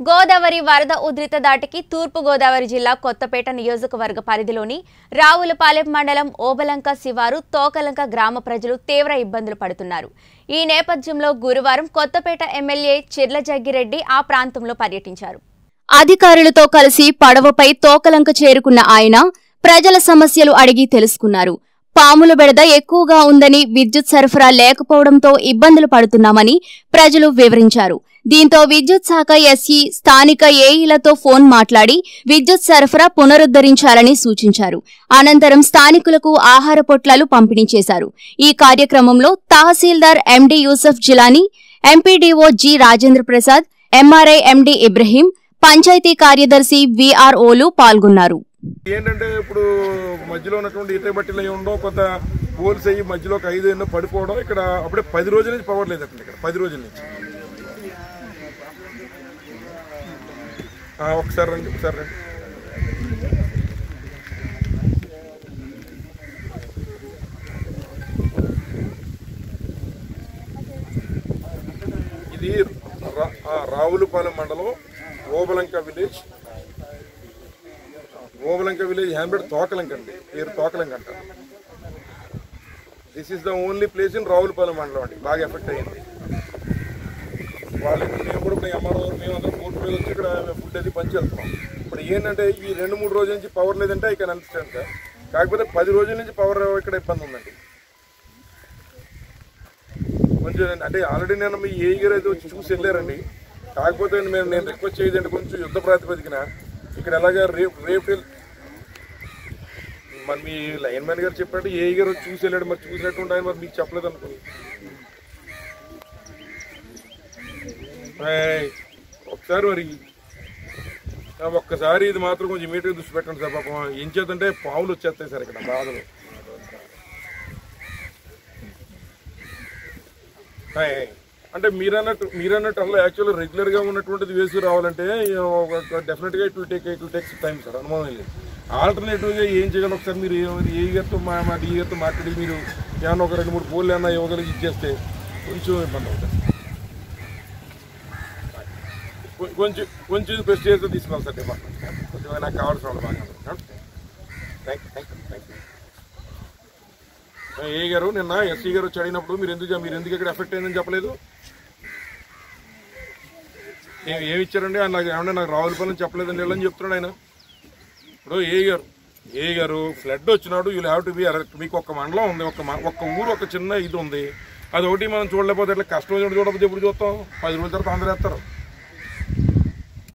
గోదావరి వరద ఉధృత దాటికి తూర్పు గోదావరి జిల్లా కొత్తపేట నియోజకవర్గ పరిధిలోని రావులపాలెం మండలం ఓబలంక శివారు తోకలంక గ్రామ ప్రజలు తీవ్ర ఇబ్బందులు పడుతున్నారు. ఈ నేపథ్యంలో గురువారం కొత్తపేట ఎమ్మెల్యే చిర్ల జగ్గిరెడ్డి ఆ ప్రాంతంలో పర్యటించారు. అధికారులతో కలిసి పడవపై తోకలంక చేరుకున్న ఆయన ప్రజల సమస్యలు అడిగి తెలుసుకున్నారు. పాముల బెడద ఎక్కువగా ఉందని విద్యుత్ సరఫరా లేకపోవడంతో ఇబ్బందులు పడుతున్నామని ప్రజలు వివరించారు. దీంతో విద్యుత్ శాఖ ఎస్ఈ స్థానిక ఏఈలతో ఫోన్ మాట్లాడి విద్యుత్ సరఫరా పునరుద్ధరించాలని సూచించారు. అనంతరం స్థానికులకు ఆహార పొట్లాలు పంపిణీ చేశారు. ఈ కార్యక్రమంలో tahsildar MD Yusuf Jilani MPDO G Rajendra Prasad MRI MD Ibrahim panchayati కార్యదర్శి విఆర్ఓలు పాల్గొన్నారు. ఏంటంటే ఇప్పుడు మధ్యలో ఉన్నటువంటి ఇటే బట్టీలు అవి ఉండవు కొంత పోల్స్ అయ్యి మధ్యలో ఒక ఐదు ఎన్నో పడిపోవడం ఇక్కడ అప్పుడే పది రోజుల నుంచి పవర్ అక్కడ ఇక్కడ పది రోజుల నుంచి. ఒకసారి రండి ఒకసారి రండి. ఇది రావులపాలెం మండలం Obalanka village. Obalanka village hamlet Tokalanka అండి పేరు తోకలంక అంటారు. This is the only place in Ravulapalem మండలం అండి బాగా ఎఫెక్ట్ అయ్యింది. వాళ్ళకి మేము కూడా ఇప్పుడు ఎంఆర్ఓ మేము అందరం కోర్టు మీద వచ్చి ఇక్కడ ఫుడ్ అది పనిచేస్తున్నాం ఇప్పుడు ఏంటంటే ఈ రెండు మూడు రోజుల నుంచి పవర్ లేదంటే ఐ కెన్ అండర్స్టాండ్ సార్ కాకపోతే పది రోజుల నుంచి పవర్ ఇక్కడ ఇబ్బంది ఉందండి. కొంచెం అంటే ఆల్రెడీ నేను మీ ఏ గారు అయితే వచ్చి చూసి వెళ్ళారండి. కాకపోతే మేము నేను రిక్వెస్ట్ చేయదండి కొంచెం యుద్ధ ప్రాతిపదికన. ఇక్కడ ఎలాగా రేపు రేపు మరి మీ లైన్ మ్యాన్ గారు చెప్పినట్టు ఏ గారు చూసి వెళ్ళాడు మరి చూసినట్టు ఉంటాయని మరి మీకు చెప్పలేదు అనుకో ఒకసారి మరి ఒక్కసారి ఇది మాత్రం కొంచెం ఇమీడియట్గా దృష్టి పెట్టండి సార్ పాపం. ఏం చేద్దంటే పావులు వచ్చేస్తాయి సార్ ఇక్కడ బాధలు. హాయ్ అంటే మీరన్నట్టు మీరన్నట్టు అసలు యాక్చువల్లీ రెగ్యులర్గా ఉన్నటువంటిది వేసి రావాలంటే డెఫినెట్గా it will take it will takes time sir అనుమానం లేదు. ఆల్టర్నేటివ్గా ఏం చేయగలరు ఒకసారి మీరు ఏ- ఏ గారితో మా మా డీ గారితో మాట్లాడి మీరు ఏమన్నా ఒక రెండు మూడు పోలు ఏమన్నా ఇవ్వగలిగి ఇచ్చేస్తే కొంచెం ఇబ్బంది అవుతుంది. కొ- కొంచెం కొంచెం ప్రెస్టేజ్తో తీసుకోవాలి సార్ డిపార్ట్మెంట్ కొంచెం నాకు కావాల్సిన వాళ్ళు బాగా thank you thank you thank you ఏ గారు నిన్న ఎస్సీ గారు వచ్చి అడిగినప్పుడు మీరు ఎందుకు మీరు ఎందుకు ఇక్కడ ఎఫెక్ట్ అయిందని చెప్పలేదు? ఏ- ఏమి ఇచ్చారండి? ఆయన నాకు ఏమన్నా నాకు రావులపల్లి చెప్పలేదండి. వెళ్ళని చెప్తున్నాడు ఆయన. ఇప్పుడు ఏ గారు ఏ గారు ఫ్లడ్ వచ్చినాడు you have to be alert మీకు ఒక మండలం ఉంది ఒక మ- ఒక్క ఊరు ఒక చిన్న ఇది ఉంది. అది ఒకటి మనం చూడలేకపోతే ఎట్లా కష్టం చూడకపోతే ఎప్పుడు చూస్తాం? పది రోజుల తర్వాత అందరూ వేస్తారు.